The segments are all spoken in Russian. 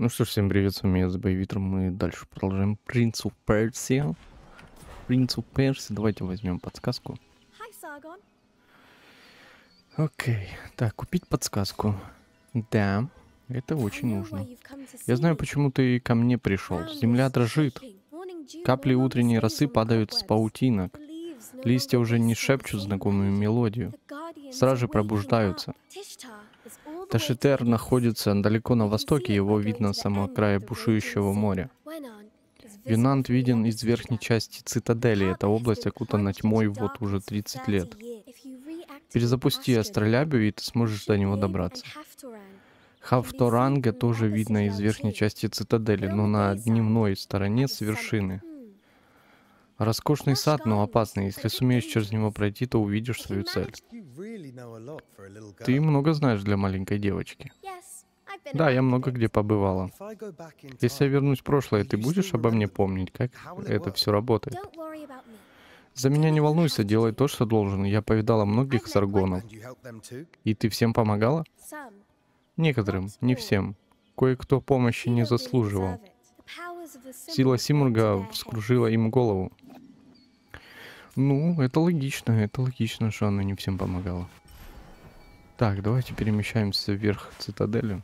Ну что ж, всем привет, с вами я, Забоевитр. Мы дальше продолжаем Принцу Персия. Принцу Персия. Давайте возьмем подсказку. Окей. Так, купить подсказку. Да, это очень нужно. Я знаю, почему ты ко мне пришел. Земля дрожит. Капли утренней росы падают с паутинок. Листья уже не шепчут знакомую мелодию. Стражи пробуждаются. Ташитер находится далеко на востоке, его видно с самого края бушующего моря. Винант виден из верхней части цитадели. Эта область окутана тьмой вот уже 30 лет. Перезапусти астролябию, и ты сможешь до него добраться. Хавторанга тоже видно из верхней части цитадели, но на дневной стороне с вершины. Роскошный сад, но опасный. Если сумеешь через него пройти, то увидишь свою цель. Ты много знаешь для маленькой девочки. Да, я много где побывала. Если я вернусь в прошлое, ты будешь обо мне помнить, как это все работает? За меня не волнуйся, делай то, что должен. Я повидала многих саргонов. И ты всем помогала? Некоторым, не всем. Кое-кто помощи не заслуживал. Сила Симурга вскружила им голову. Ну, это логично, это логично, что она не всем помогала. Так, давайте перемещаемся вверх цитадели.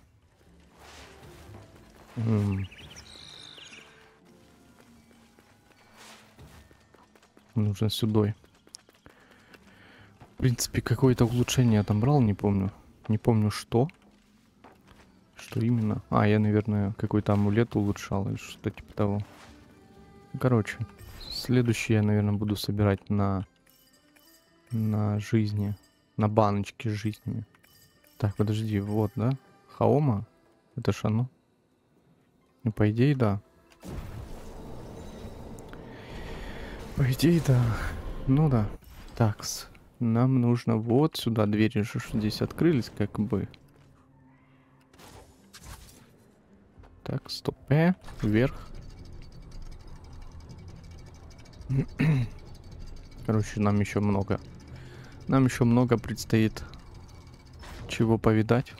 М. Нужно сюда. В принципе, какое-то улучшение я там брал, не помню. Не помню что. Что именно? А, я, наверное, какой-то амулет улучшал или что-то типа того. Короче, следующий я, наверное, буду собирать на на жизни, на баночки с жизнями. Так, подожди, вот, да? Хаома? Это ж оно? Ну, по идее, да. По идее, да. Ну да. Такс. Нам нужно вот сюда. Двери же здесь открылись, как бы. Так, стоп. Э, вверх. Короче, нам еще много. Нам еще много предстоит чего повидать.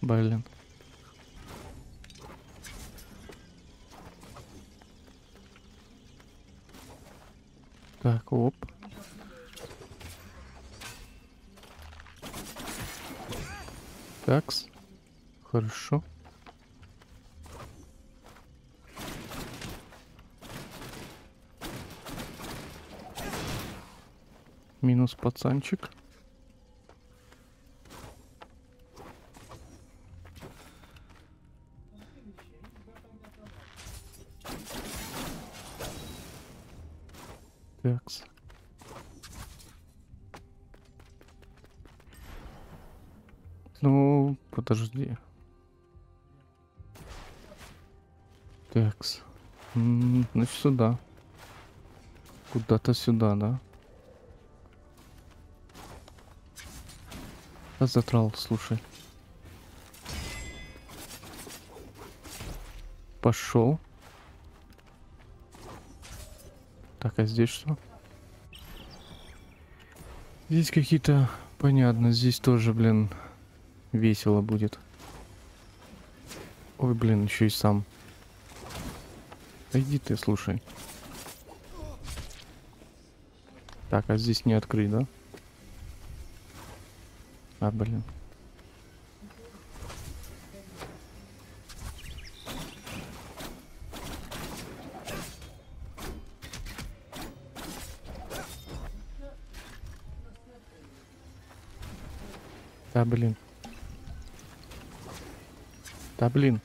Блин. Так, оп. Такс. Хорошо. Минус пацанчик. Сюда. Куда-то сюда, да? А затрал, слушай. Пошел. Так, а здесь что? Здесь какие-то... Понятно, здесь тоже, блин, весело будет. Ой, блин, еще и сам. Иди ты, слушай. Так, а здесь не открыть, да? А, блин. Да, блин. Да, блин.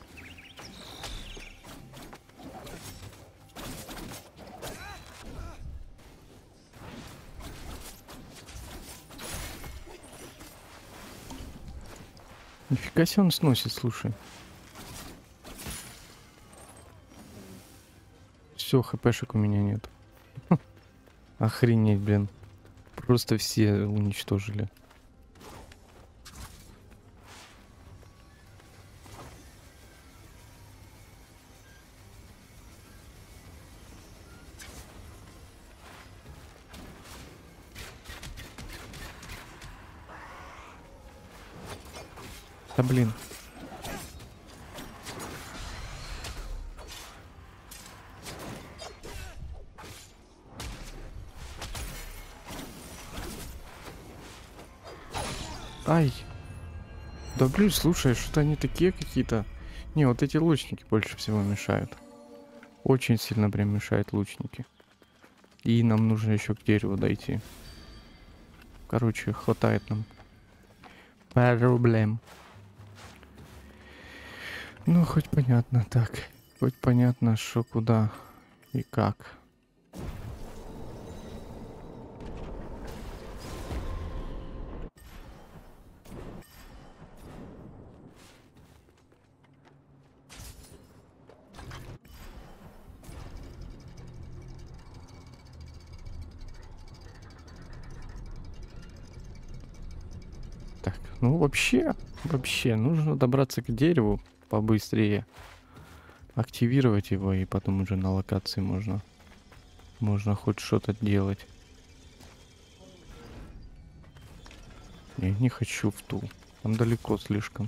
Нифига себе он сносит, слушай. Все, хпшек у меня нет. Охренеть, блин. Просто все уничтожили. Да блин. Ай. Да блин, слушай, что-то они такие какие-то. Не, вот эти лучники больше всего мешают. Очень сильно прям мешают лучники. И нам нужно еще к дереву дойти. Короче, хватает нам. Проблем. Ну, хоть понятно так. Хоть понятно, что куда и как. Ну, вообще, вообще, нужно добраться к дереву побыстрее. Активировать его, и потом уже на локации можно, можно хоть что-то делать. Я не хочу в ту. Там далеко слишком.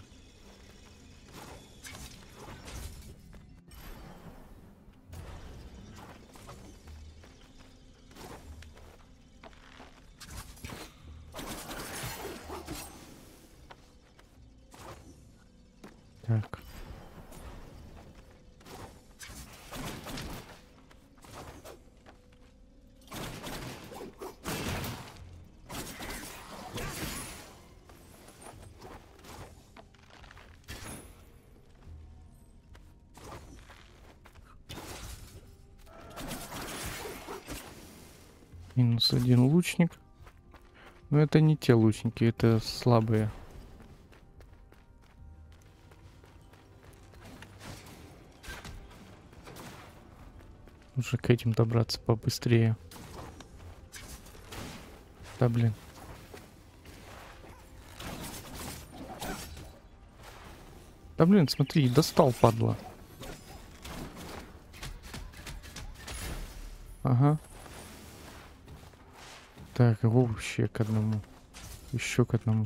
Это не те лучники, это слабые. Нужно к этим добраться побыстрее. Да блин. Да блин, смотри, достал, падла. Так, вообще к одному. Еще к одному.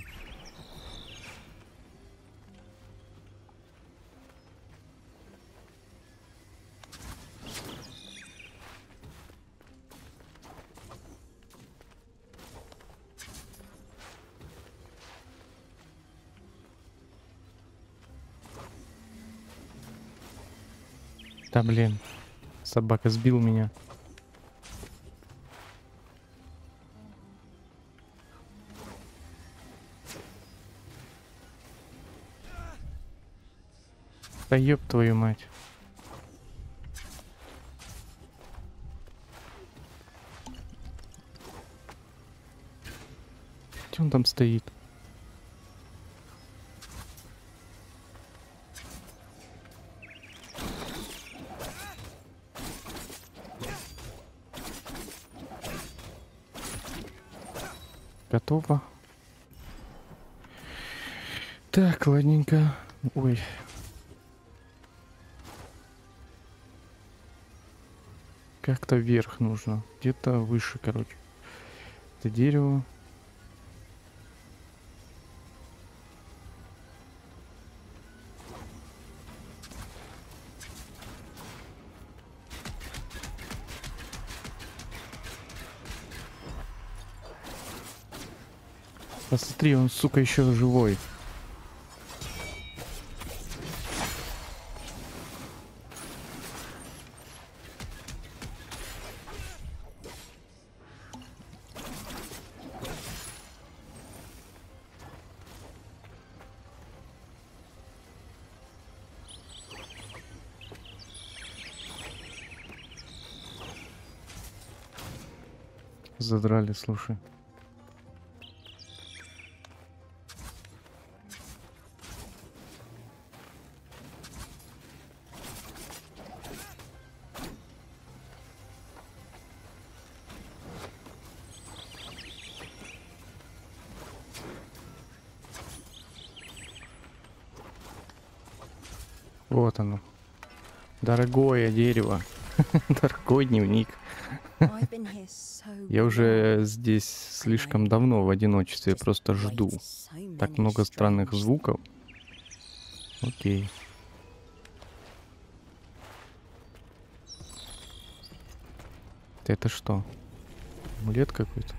Да блин. Собака сбил меня. Да ёб твою мать. Где он там стоит? Как-то вверх нужно. Где-то выше, короче. Это дерево. Посмотри, он, сука, еще живой. Задрали, слушай. Вот оно. Дорогое дерево. Дорогой дневник. Я уже здесь слишком давно в одиночестве, просто жду. Так много странных звуков. Окей. Это что? Амулет какой-то?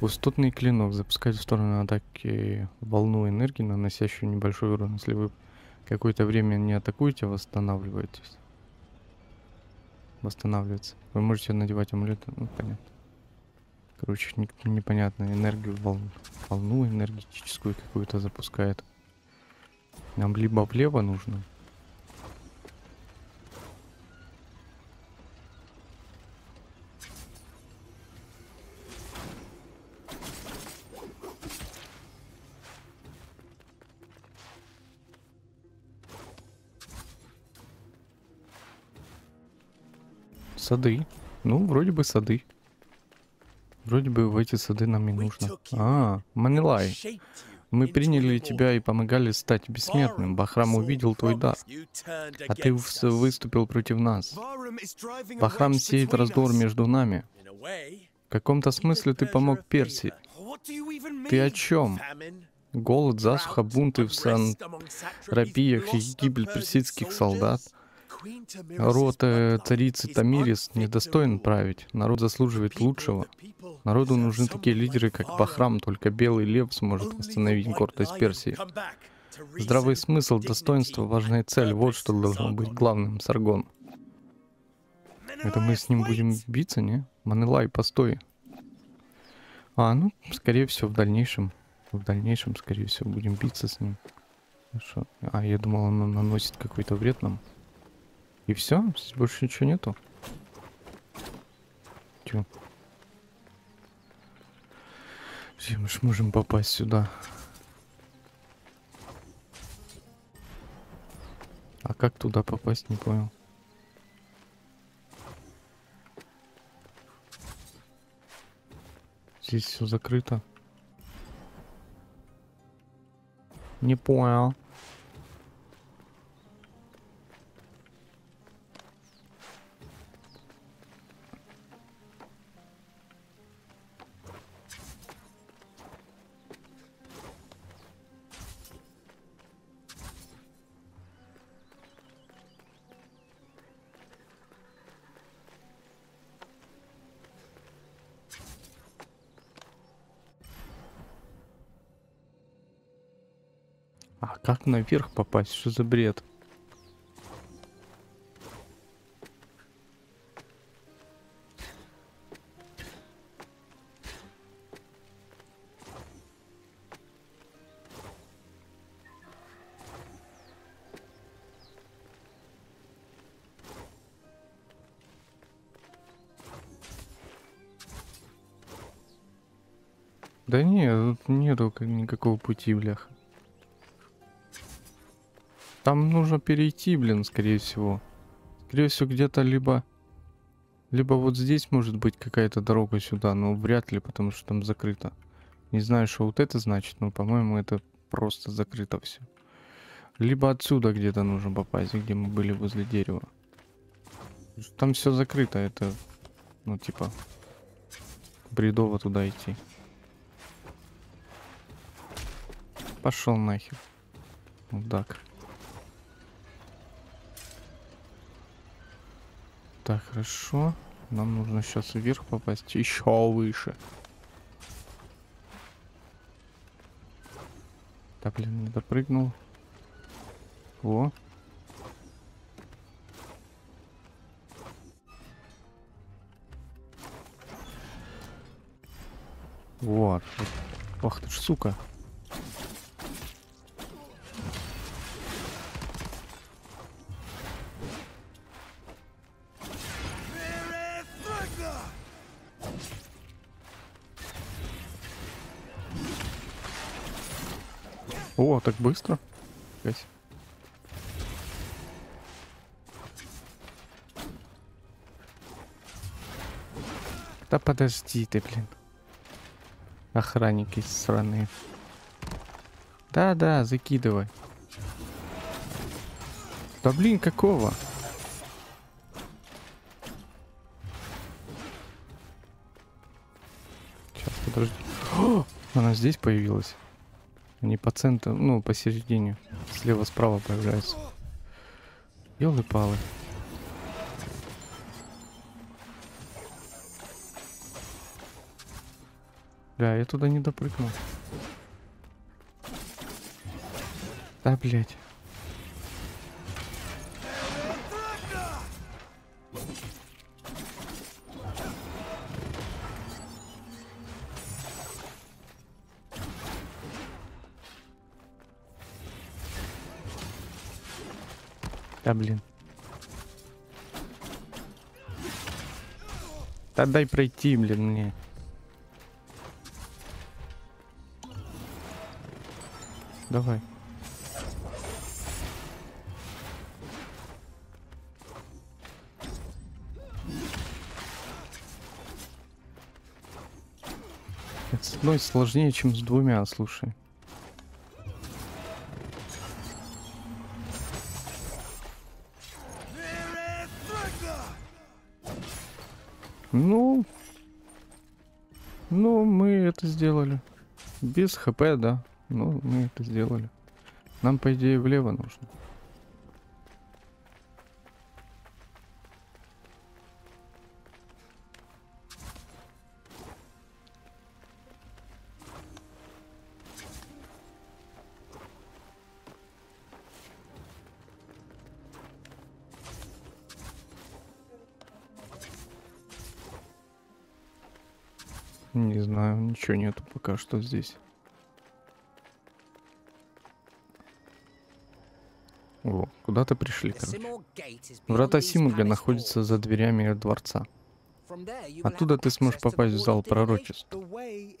Пустотный клинок. Запускает в сторону атаки волну энергии, наносящую небольшой урон. Если вы какое-то время не атакуете, восстанавливаетесь. Восстанавливается. Вы можете надевать амулет. Ну, понятно. Короче, не, непонятно. Энергию, волну, волну энергетическую какую-то запускает. Нам либо влево нужно, Сады. Ну, вроде бы сады. Вроде бы в эти сады нам и нужно. А, Манилай. Мы приняли тебя и помогали стать бессмертным. Бахрам увидел твой дар, а ты выступил против нас. Бахрам сеет раздор между нами. В каком-то смысле ты помог Персии. Ты о чем? Голод, засуха, бунты в Сан-Рапиях и гибель персидских солдат — Род э, царицы Тамирис недостоин править. Народ заслуживает лучшего. Народу нужны такие лидеры, как Бахрам, только белый лев сможет восстановить гордость Персии. Здравый смысл, достоинство, важная цель — вот что должно быть главным, Саргон. Это мы с ним будем биться, не? Манелай, постой. А, ну, скорее всего, в дальнейшем. В дальнейшем, скорее всего, будем биться с ним. Хорошо. А, я думал, он наносит какой-то вред нам. И все? Здесь больше ничего нету? Тю. Все, мы же можем попасть сюда. А как туда попасть, не понял. Здесь все закрыто. Не понял. Как наверх попасть? Что за бред? Да нет, тут нету никакого пути, бляха. Там нужно перейти, блин, скорее всего. Скорее всего, где-то либо... Либо вот здесь может быть какая-то дорога сюда, но вряд ли, потому что там закрыто. Не знаю, что вот это значит, но, по-моему, это просто закрыто все. Либо отсюда где-то нужно попасть, где мы были возле дерева. Там все закрыто, это, ну, типа, бредово туда идти. Пошел нахер. Мудак. Так, хорошо. Нам нужно сейчас вверх попасть. Еще выше. Да, блин, не допрыгнул. О. Вот. Ох ты ж, сука. Так быстро? Да подожди ты, блин. Охранники сраные. Да-да, закидывай. Да блин, какого? Сейчас, подожди. О, она здесь появилась. Они по центру, ну, посередине. Слева-справа появляются. Ёлы-палы. Бля, я туда не допрыгнул. Да, блядь. Да, блин. Да дай пройти, блин, мне. Давай. С одной сложнее, чем с двумя, слушай. Сделали. Без хп, да. Ну, мы это сделали. Нам, по идее, влево нужно. Ничего нету пока что здесь. О, куда-то пришли, короче. Врата Симуга находятся за дверями дворца. Оттуда ты сможешь попасть в зал пророчеств.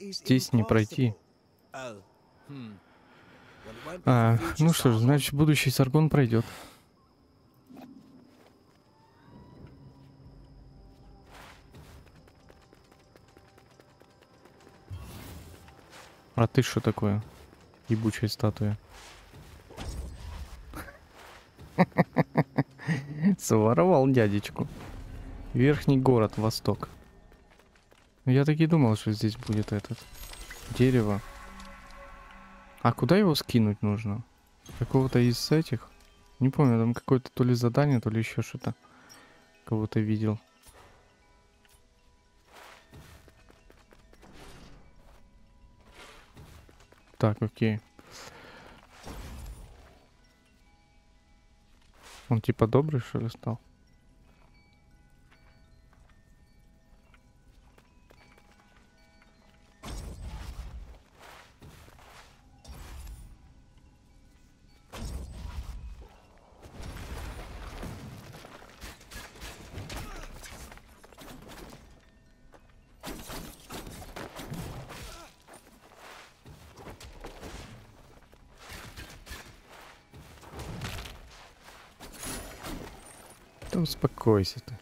Здесь не пройти. А, ну что ж, значит, будущий Саргон пройдет. А ты что такое? Ебучая статуя. Своровал дядечку. Верхний город, восток. Я так и думал, что здесь будет этот. Дерево. А куда его скинуть нужно? Какого-то из этих? Не помню, там какое-то то ли задание, то ли еще что-то. Кого-то видел. Так, окей. Он типа добрый, что ли, стал? Успокойся ты.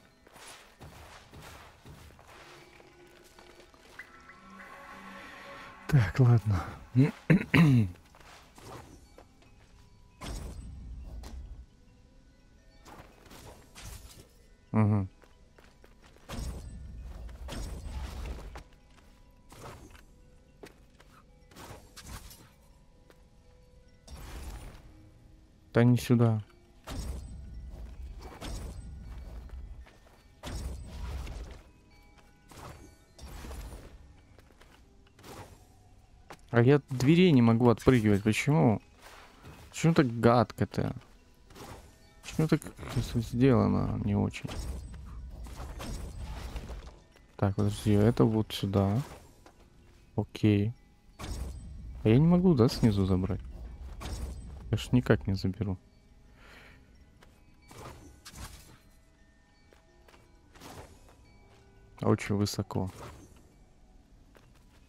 Так, ладно. Угу. Да не сюда. А я дверей не могу отпрыгивать. Почему? Почему так гадко-то? Почему так сделано не очень? Так, подожди, это вот сюда. Окей. А я не могу, да, снизу забрать? Я ж никак не заберу. Очень высоко.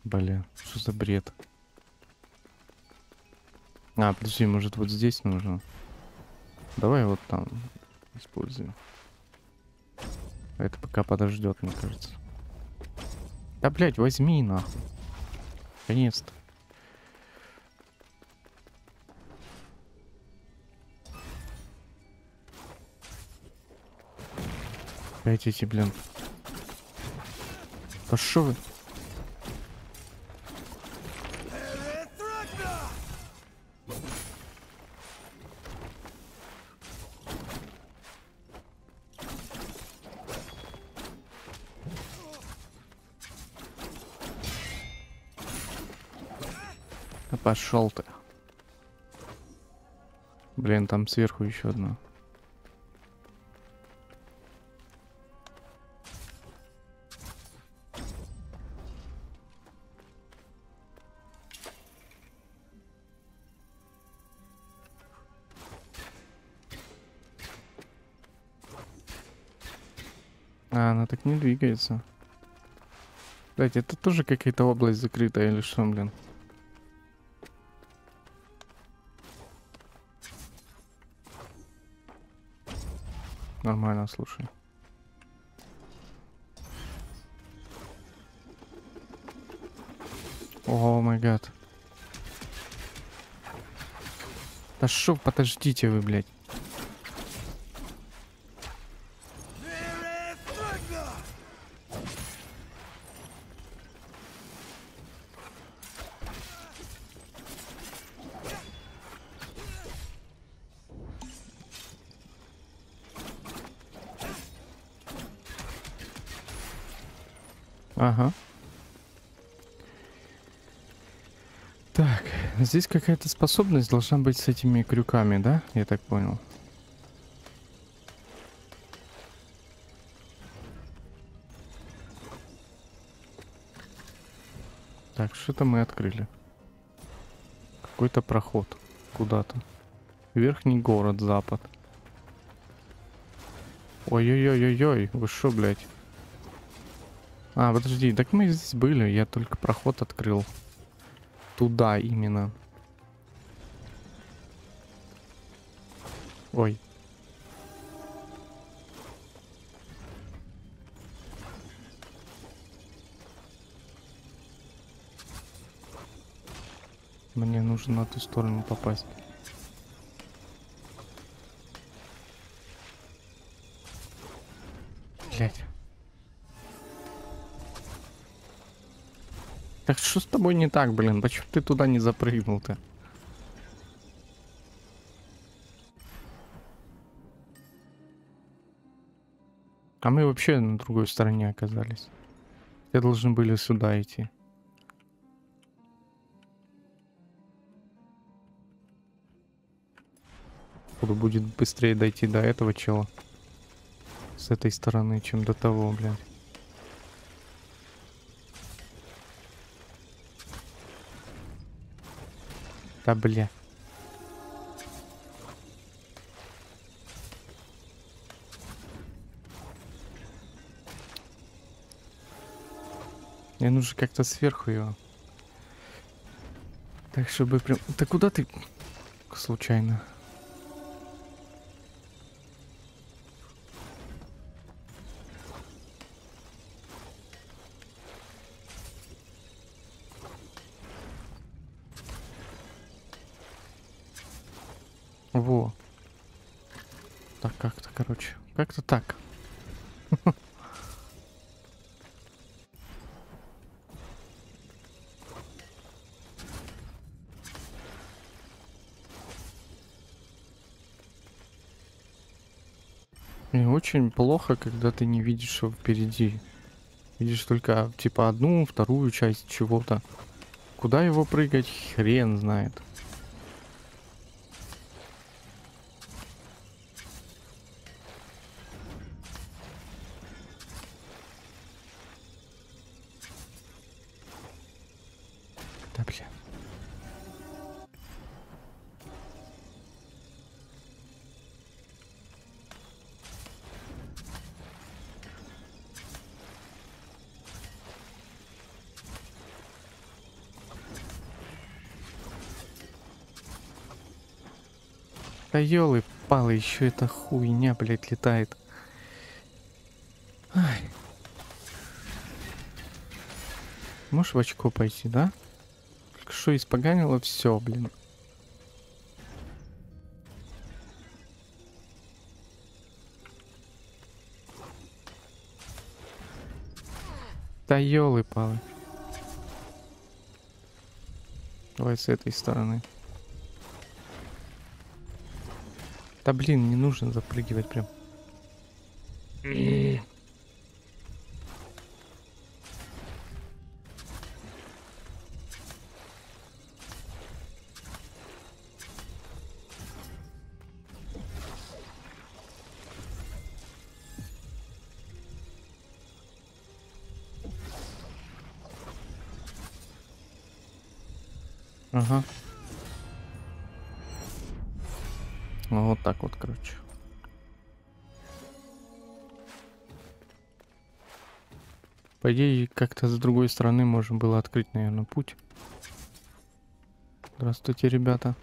Бля, что за бред? А, подожди, может вот здесь нужно? Давай вот там используем. Это пока подождет, мне кажется. Да, блядь, возьми нахуй. Наконец-то. Опять эти, блин. Пошел вы. Пошел ты. Блин, там сверху еще одна. А, она так не двигается. Кстати, это тоже какая-то область закрытая или что, блин? Нормально, слушай. О май гад. Да шо, подождите вы, блядь. Здесь какая-то способность должна быть с этими крюками, да? Я так понял. Так, что-то мы открыли. Какой-то проход куда-то. Верхний город, запад. Ой-ой-ой-ой-ой, вы что, блядь? А, подожди, так мы здесь были, я только проход открыл. Туда именно. Ой. Мне нужно на ту сторону попасть. Блять. Так что с тобой не так, блин? Почему ты туда не запрыгнул-то? А мы вообще на другой стороне оказались. Все должны были сюда идти. Буду будет быстрее дойти до этого чела. С этой стороны, чем до того, блядь. Да бля. Мне нужно как-то сверху его. Так, чтобы прям... Да куда ты? Случайно. Во. Так, как-то, короче. Как-то так. И очень плохо, когда ты не видишь, что впереди. Видишь только, типа, одну, вторую часть чего-то. Куда его прыгать, хрен знает. Да елы палы, еще эта хуйня, блядь, летает. Ай. Можешь в очко пойти, да? Только что испоганило все, блин. Да елы палы. Давай с этой стороны. Да блин, не нужно запрыгивать прям. Как-то с другой стороны можно было открыть, наверное, путь. Здравствуйте, ребята.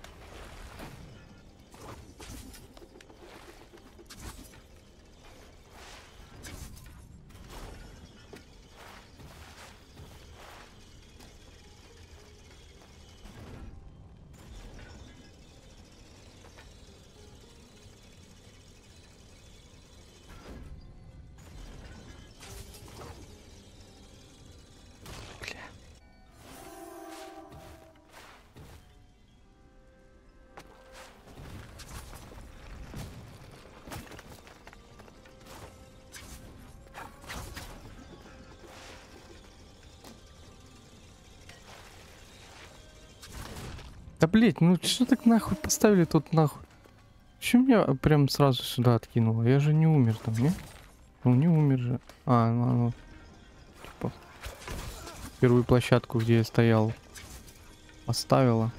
Да блять, ну что так нахуй поставили тут нахуй? Почему меня прям сразу сюда откинуло? Я же не умер там, не? Ну не умер же. А, ну, ну типа первую площадку, где я стоял, оставила.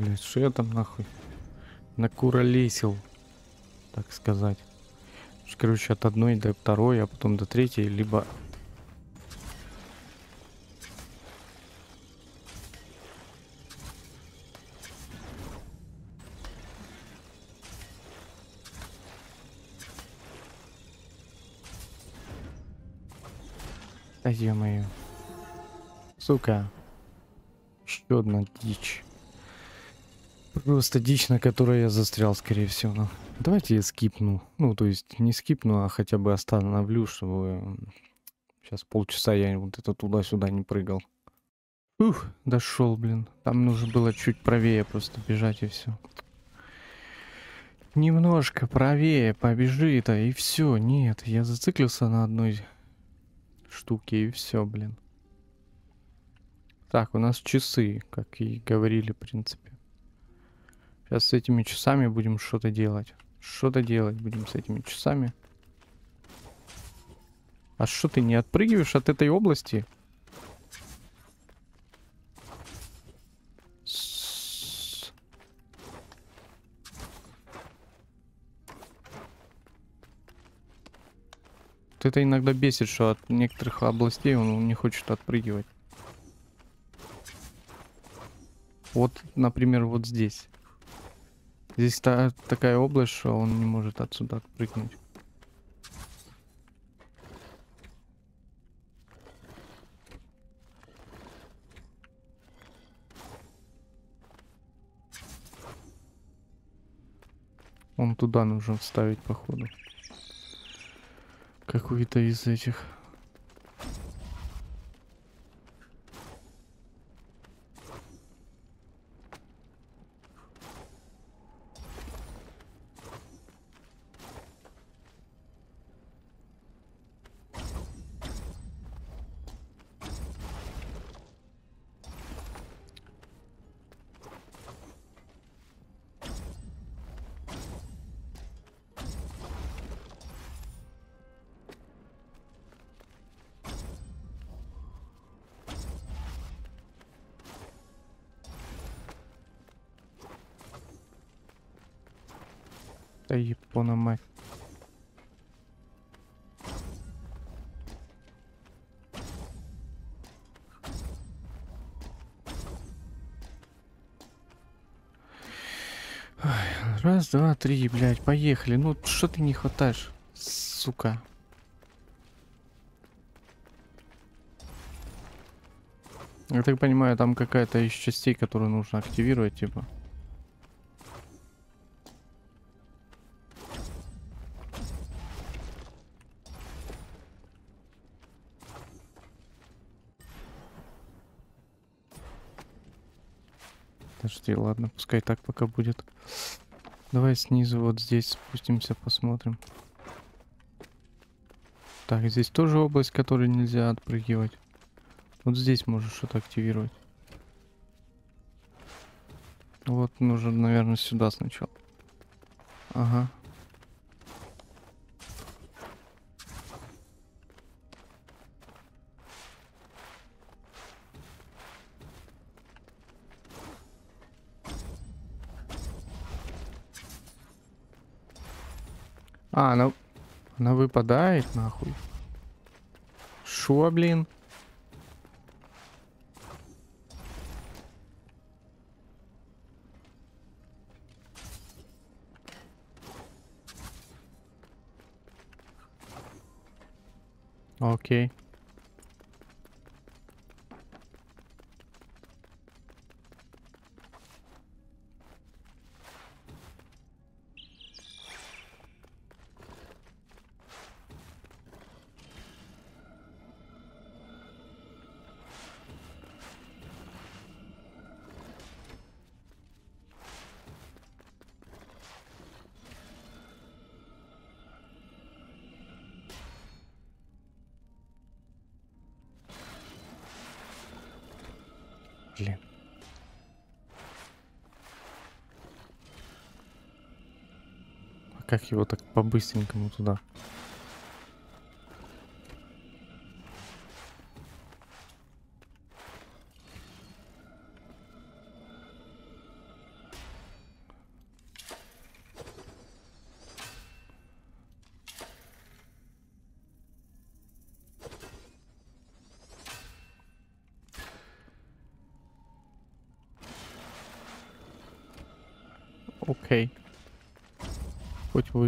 Блядь, что я там нахуй накуролесил, так сказать. Короче, от одной до второй, а потом до третьей, либо Да ё-моё. Сука. Еще одна дичь. Просто дичь, на которой я застрял, скорее всего. Ну, давайте я скипну. Ну, то есть не скипну, а хотя бы остановлю, чтобы сейчас полчаса я вот это туда-сюда не прыгал. Ух, дошел, блин. Там нужно было чуть правее просто бежать и все. Немножко правее побежи-то и все. Нет, я зациклился на одной штуки и все, блин. Так, у нас часы, как и говорили, в принципе. Сейчас с этими часами будем что-то делать. Что-то делать будем с этими часами. А что ты не отпрыгиваешь от этой области? это иногда бесит, что от некоторых областей он не хочет отпрыгивать. Вот, например, вот здесь. Здесь та такая область, что он не может отсюда отпрыгнуть. Он туда нужно вставить, походу какую-то из этих Да япона мать. Раз, два, три, блядь, поехали. Ну, что ты не хватаешь, сука? Я так понимаю, там какая-то из частей, которую нужно активировать, типа. Подожди, ладно, пускай так пока будет. Давай снизу вот здесь спустимся, посмотрим. Так, здесь тоже область, которой нельзя отпрыгивать. Вот здесь можешь что-то активировать. Вот нужно, наверное, сюда сначала. Ага. А, она, она выпадает нахуй. Шо, блин? Окей. Блин. А как его так по-быстренькому туда?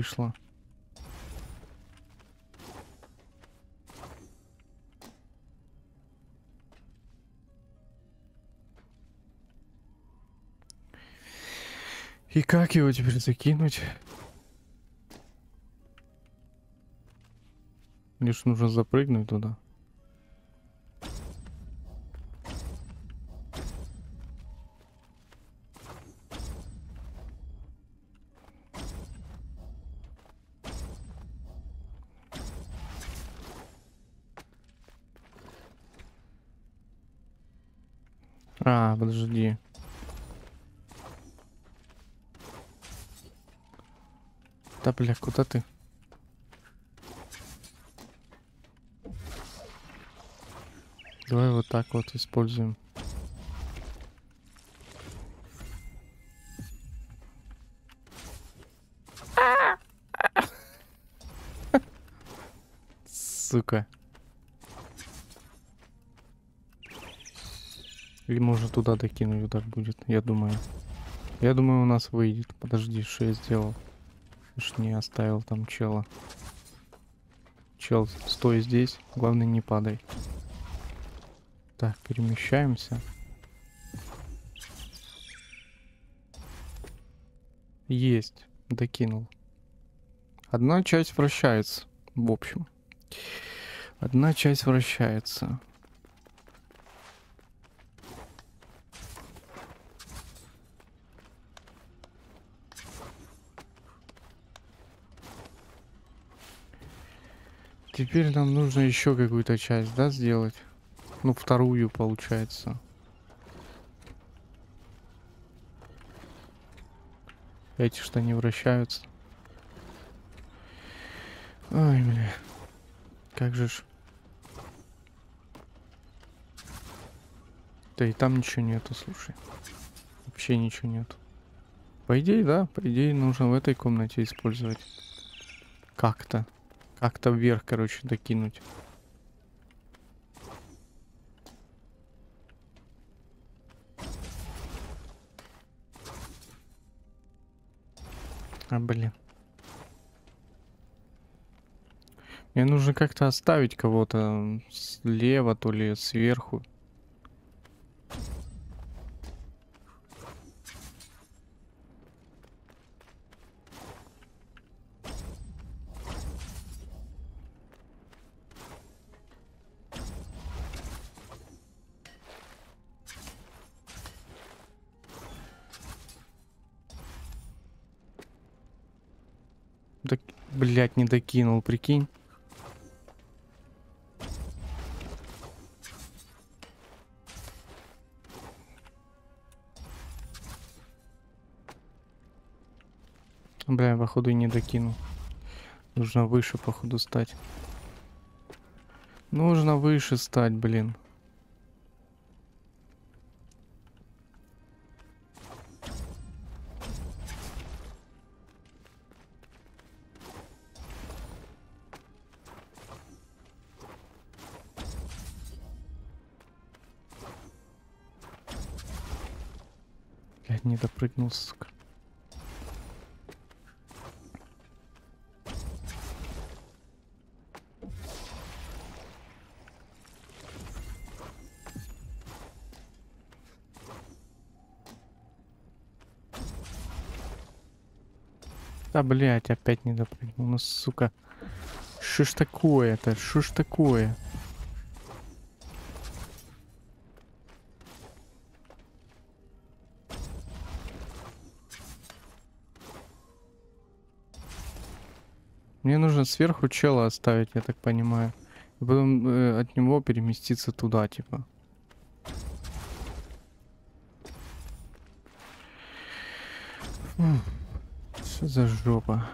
Вышло. И как его теперь закинуть? Лишь нужно запрыгнуть туда. Бля, куда ты? Давай вот так вот используем. Сука. Или можно туда докинуть, так будет, я думаю. Я думаю, у нас выйдет. Подожди, что я сделал? Уж не оставил там чела. Чел, стой здесь. Главное, не падай. Так, перемещаемся. Есть. Докинул. Одна часть вращается. В общем. Одна часть вращается. Теперь нам нужно еще какую-то часть, да, сделать? Ну, вторую, получается. Эти что не вращаются. Ой, бля. Как же ж. Да и там ничего нету, слушай. Вообще ничего нету. По идее, да, по идее нужно в этой комнате использовать. Как-то. Как-то вверх, короче, докинуть. А, блин. Мне нужно как-то оставить кого-то слева, то ли сверху. Так, блять, не докинул, прикинь. Бля, походу не докинул. Нужно выше, походу, стать. Нужно выше стать, блин. Сука. Да, блядь, опять не допрыгнул. Ну, сука. Что ж такое-то? Что ж такое? Мне нужно сверху чела оставить, я так понимаю. И потом э, от него переместиться туда, типа. Что за жопа?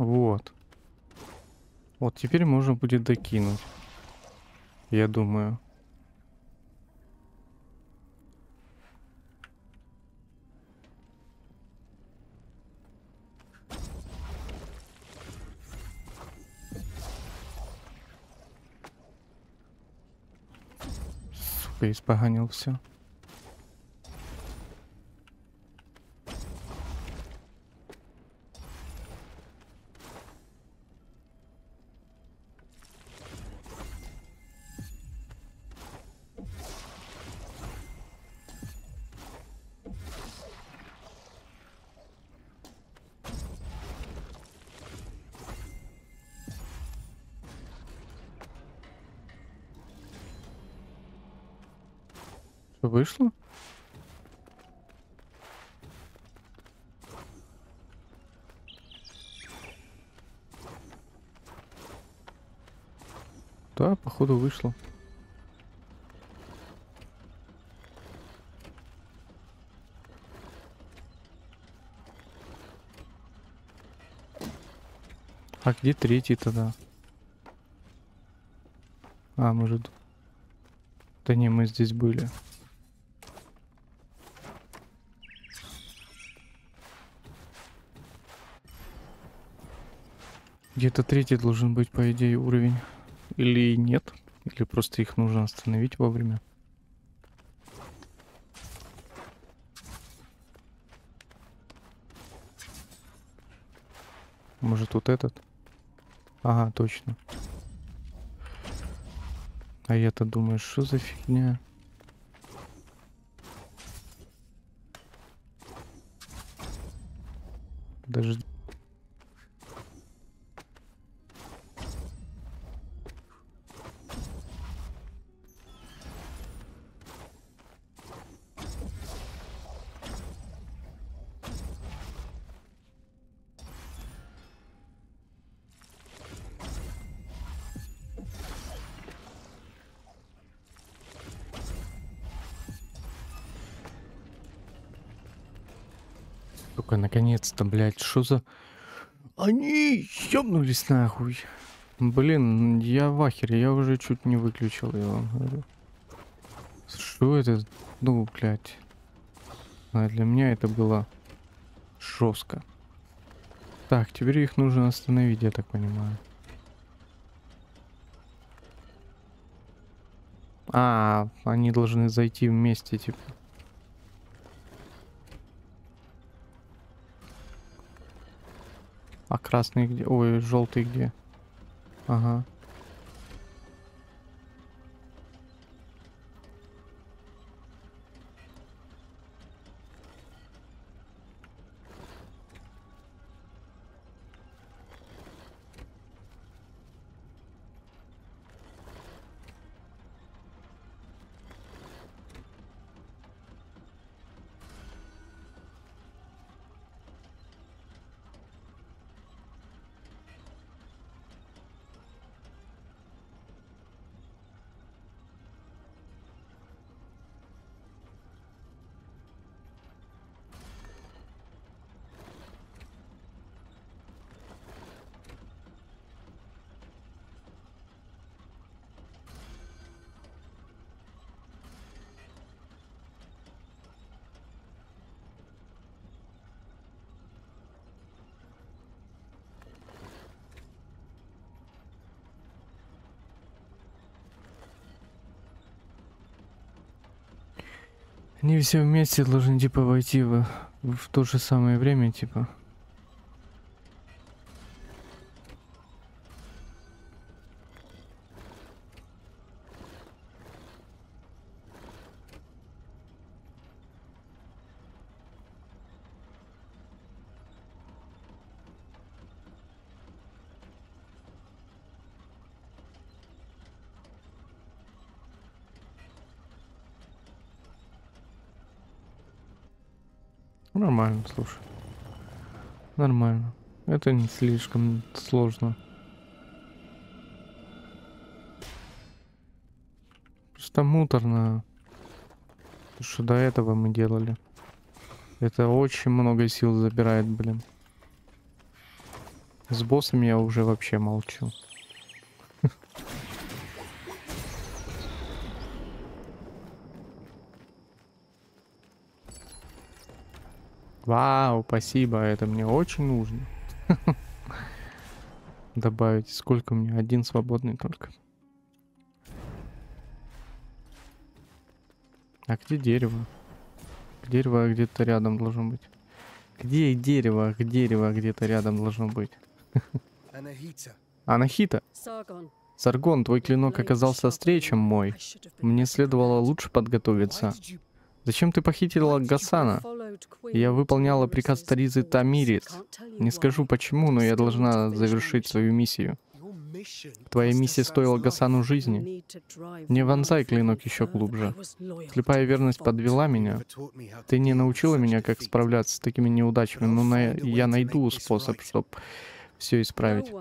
Вот. Вот теперь можно будет докинуть. Я думаю. Сука, испоганил все. Походу вышло. А где третий тогда? А, может... Да не, мы здесь были. Где-то третий должен быть, по идее, уровень. Или нет? Или просто их нужно остановить вовремя? Может вот этот? Ага, точно. А я-то думаю, что за фигня? Даже наконец-то, блядь, что за... Они ёбнулись нахуй. Блин, я в ахере, я уже чуть не выключил, говорю. Что это? Ну, блядь. А для меня это было жестко. Так, теперь их нужно остановить, я так понимаю. А, они должны зайти вместе, типа. А красный где? Ой, желтый где? Ага. Они все вместе должны типа войти в, в то же самое время, типа. Это не слишком сложно. Просто муторно. Что до этого мы делали. Это очень много сил забирает, блин. С боссами я уже вообще молчу. Вау, спасибо, это мне очень нужно. Добавить, сколько у меня? Один свободный только. А где дерево? Дерево где-то рядом должно быть. Где дерево? Дерево где-то рядом должно быть. Анахита. Саргон, твой клинок оказался острее, чем мой. Мне следовало лучше подготовиться. Зачем ты похитила Гасана? Я выполняла приказ Таризы Тамирис. Не скажу почему, но я должна завершить свою миссию. Твоя миссия стоила Гасану жизни. Не вонзай клинок еще глубже. Слепая верность подвела меня. Ты не научила меня, как справляться с такими неудачами, но на... я найду способ, чтобы все исправить.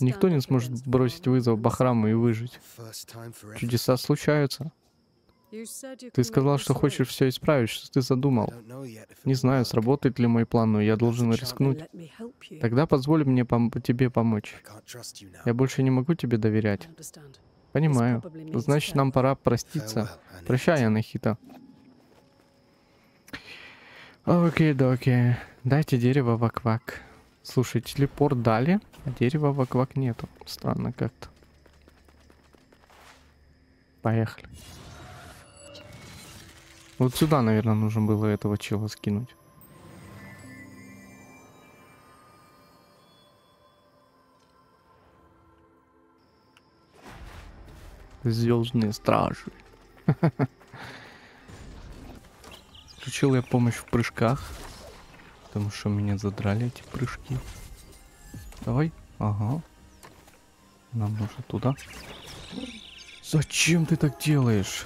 Никто не сможет бросить вызов Бахраму и выжить. Чудеса случаются. Ты сказал, что хочешь все исправить, что ты задумал. Не знаю, сработает ли мой план, но я должен рискнуть. Тогда позволь мне пом тебе помочь. Я больше не могу тебе доверять. Понимаю. Значит, нам пора проститься. Прощай, Анахита. Окей, доки. Дайте дерево в аквак. Слушай, телепорт дали, а дерева в аквак нету. Странно как-то. Поехали. Вот сюда, наверное, нужно было этого чела скинуть. Звездные стражи. Включил я помощь в прыжках. Потому что меня задрали эти прыжки. Давай. Ага. Нам нужно туда. Зачем ты так делаешь?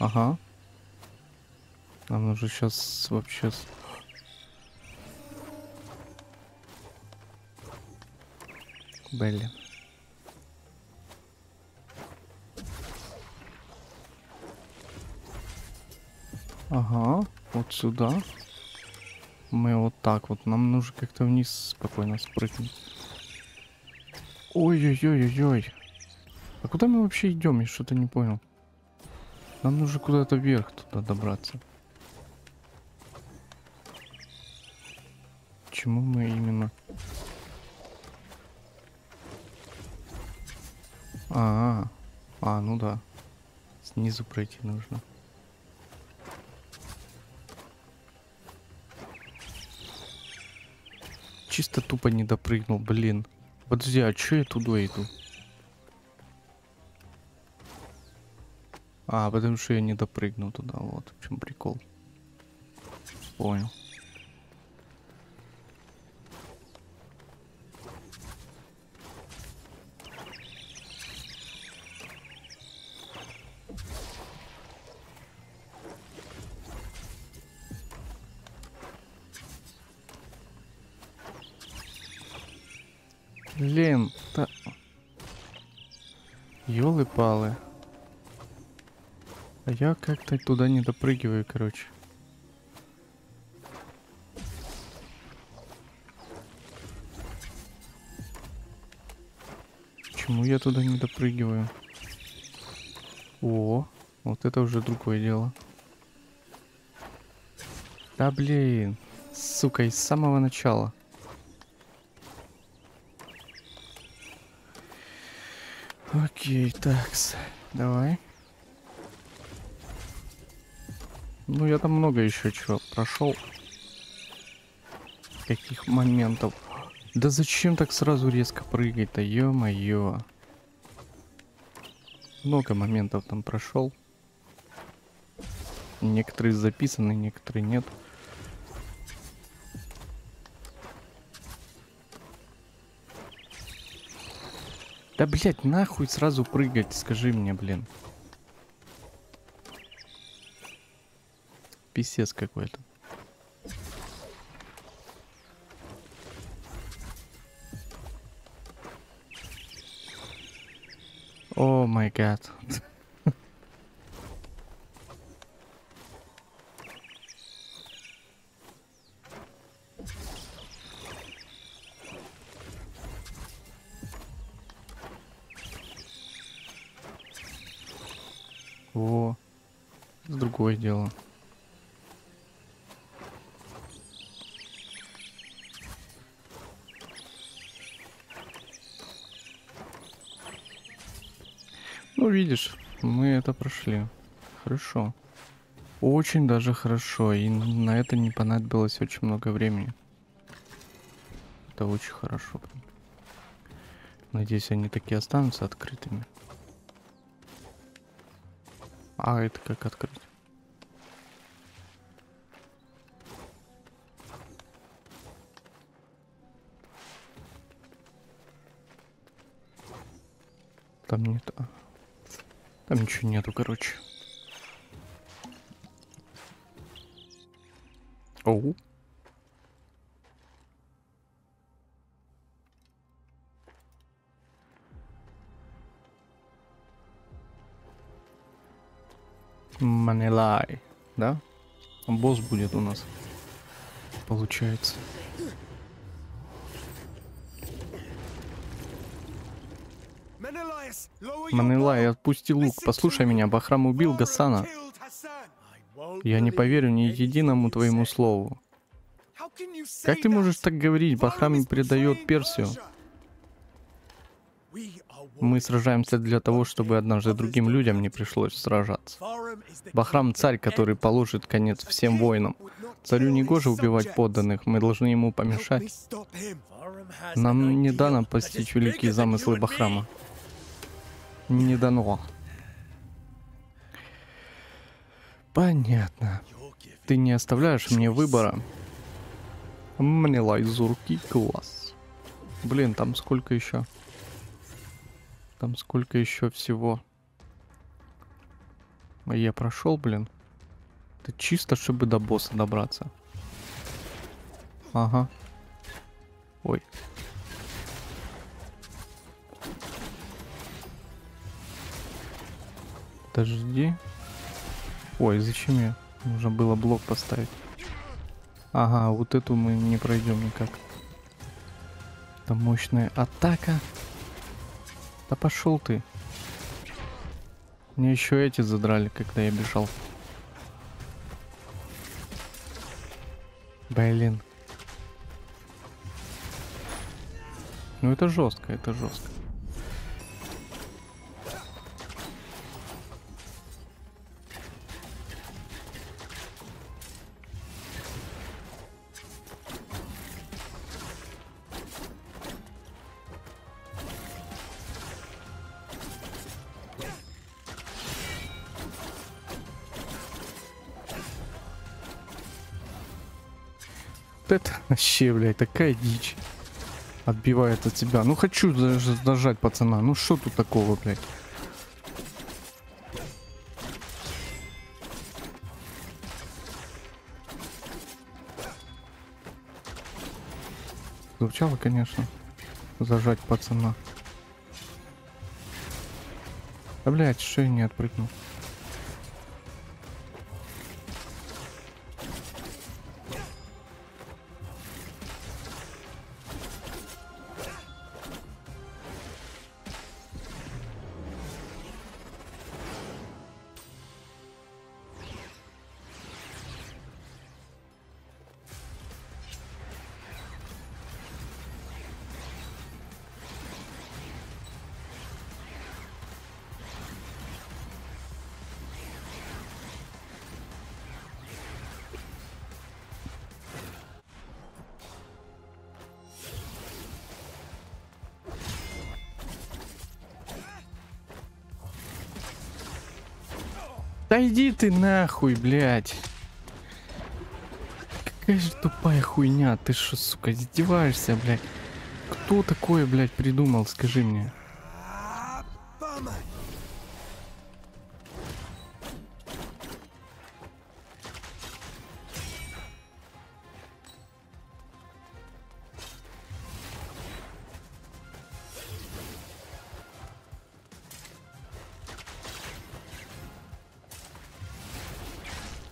Ага. Нам нужно сейчас вообще... Блин. Ага, вот сюда. Мы вот так вот. Нам нужно как-то вниз спокойно спрыгнуть. Ой-ой-ой-ой-ой. А куда мы вообще идем? Я что-то не понял. Нам нужно куда-то вверх туда добраться. Чему мы именно? -а, -а. а, ну да. Снизу пройти нужно. Чисто тупо не допрыгнул, блин. Подожди, а чё я туда иду? А, потому что я не допрыгнул туда, вот в чем прикол. Понял. Я как-то туда не допрыгиваю, короче. Почему я туда не допрыгиваю? О, вот это уже другое дело. Да блин, сука, из самого начала. Окей, такс, давай. Ну, я там много еще чего прошел. Каких моментов. Да зачем так сразу резко прыгать-то, ё-моё. Много моментов там прошел. Некоторые записаны, некоторые нет. Да, блять, нахуй сразу прыгать, скажи мне, блин. Писец какой-то. О май гад. О, другое дело. Ну, видишь, прошли. Хорошо. Очень даже хорошо. И на это не понадобилось очень много времени. Это очень хорошо. Надеюсь, они такие останутся открытыми. А это как открыть? Там нет. А. Там ничего нету, короче. Оу. Манилай, да? Босс будет у нас. Получается. Манилай, отпусти лук. Послушай меня, Бахрам убил Гасана. Я не поверю ни единому твоему слову. Как ты можешь так говорить? Бахрам предает Персию. Мы сражаемся для того, чтобы однажды другим людям не пришлось сражаться. Бахрам — царь, который положит конец всем войнам. Царю не гоже убивать подданных, мы должны ему помешать. Нам не дано постичь великие замыслы Бахрама. Не дано. Понятно. Ты не оставляешь мне выбора. Мне лайзурки класс. Блин, там сколько еще? Там сколько еще всего? А я прошел, блин. Это чисто, чтобы до босса добраться. Ага. Ой. Подожди. Ой, зачем я? Нужно было блок поставить. Ага, вот эту мы не пройдем никак. Это мощная атака. Да пошел ты. Мне еще эти задрали, когда я бежал. Блин. Ну это жестко, это жестко. Вообще, блядь, такая дичь. Отбивает от тебя. Ну хочу даже зажать пацана. Ну что тут такого, блядь? Звучало, конечно, зажать пацана. Да, блядь, шею не отпрыгнул. Ты нахуй, блядь. Какая же тупая хуйня. Ты что, сука, издеваешься, блядь? Кто такое, блядь, придумал, скажи мне?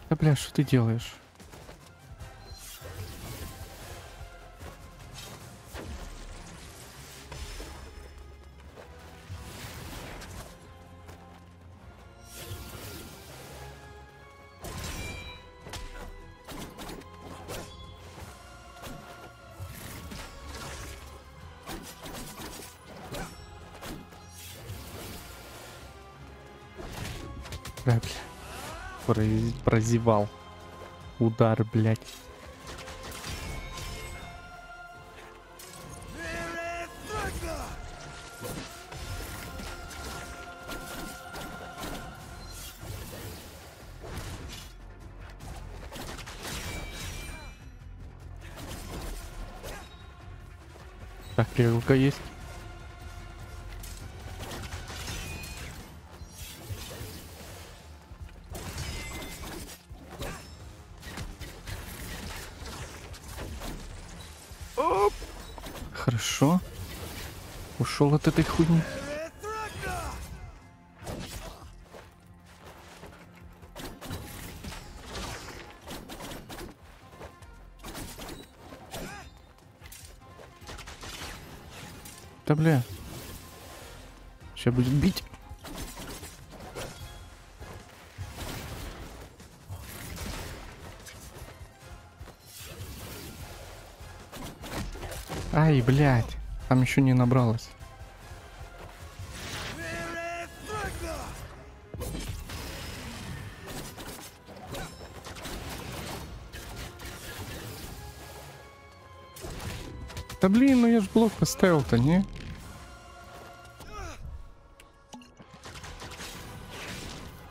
Да бля, что ты делаешь? Прозевал. Удар, блядь. Так, перелка есть. От этой хуйни. Да бля. Сейчас будет бить. Ай, блядь. Там еще не набралось. Да блин, ну я ж блок поставил-то, не?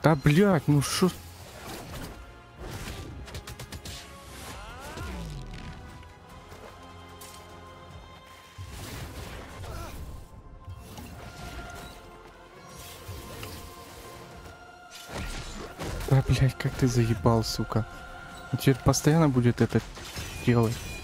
Да блядь, ну шо... Да, блядь, как ты заебал, сука. Теперь постоянно будет это делать.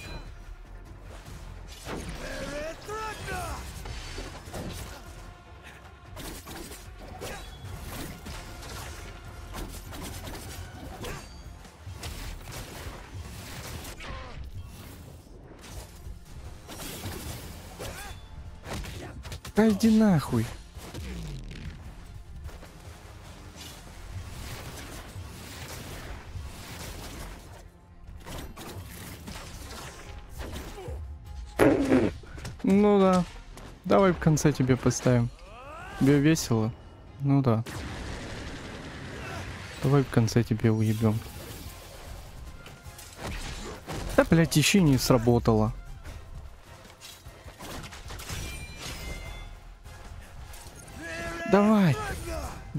Да иди нахуй. Ну да. Давай в конце тебе поставим. Тебе весело? Ну да. Давай в конце тебе уебем. Да, блядь, еще не сработало.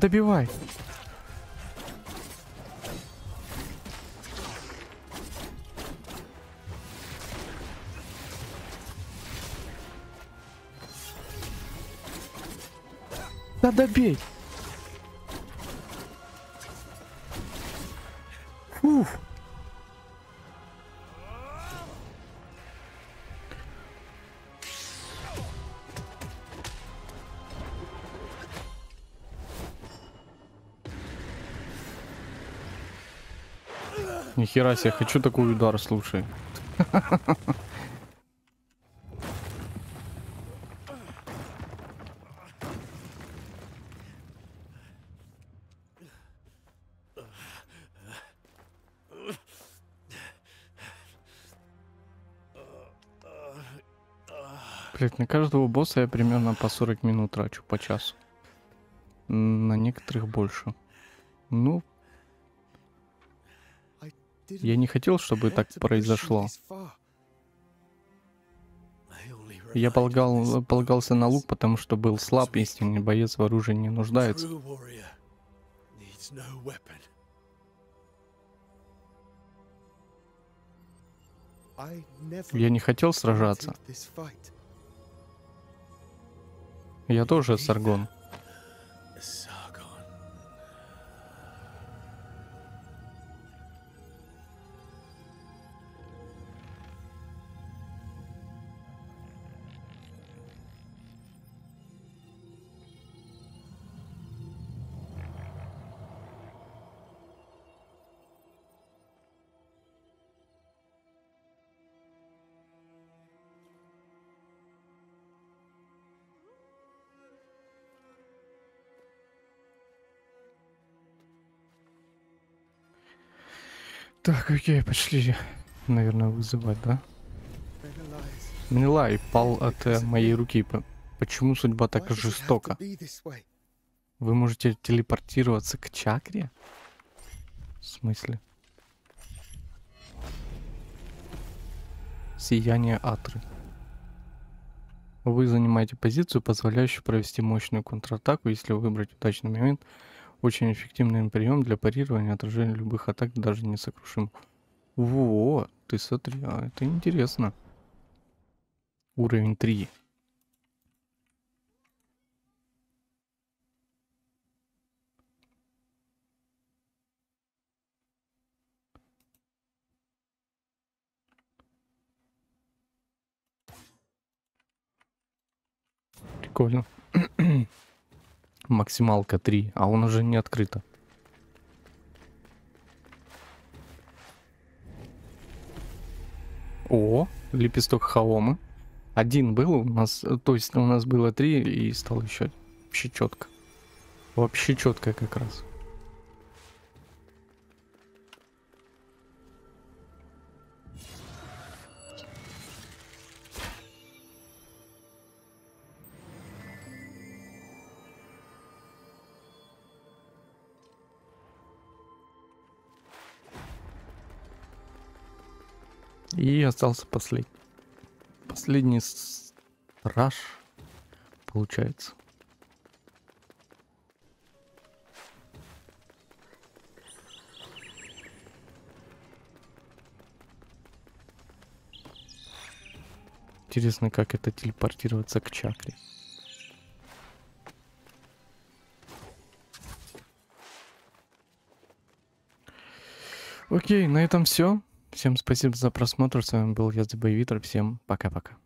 Добивай. Нихера себе, хочу такой удар, слушай. Блять, на каждого босса я примерно по 40 минут трачу, по часу. На некоторых больше. Ну, я не хотел, чтобы так произошло. Я полагал, полагался на лук, потому что был слаб, истинный боец в оружии не нуждается. Я не хотел сражаться. Я тоже Саргон. Окей, пошли, наверное, вызывать, да? Милай пал от э, моей руки. Почему судьба так жестока? Вы можете телепортироваться к чакре? В смысле? Сияние Атры. Вы занимаете позицию, позволяющую провести мощную контратаку, если выбрать удачный момент – очень эффективный прием для парирования отражения любых атак, даже не сокрушим. Во, ты смотри, а это интересно. Уровень 3. Прикольно. Максималка 3, а он уже не открыто. О, лепесток хаомы. Один был у нас, то есть у нас было три и стало еще вообще четко. Вообще четко как раз. И остался последний. Последний страж получается. Интересно, как это телепортироваться к чакре. Окей, на этом все. Всем спасибо за просмотр. С вами был я, Боевитер. Всем пока-пока.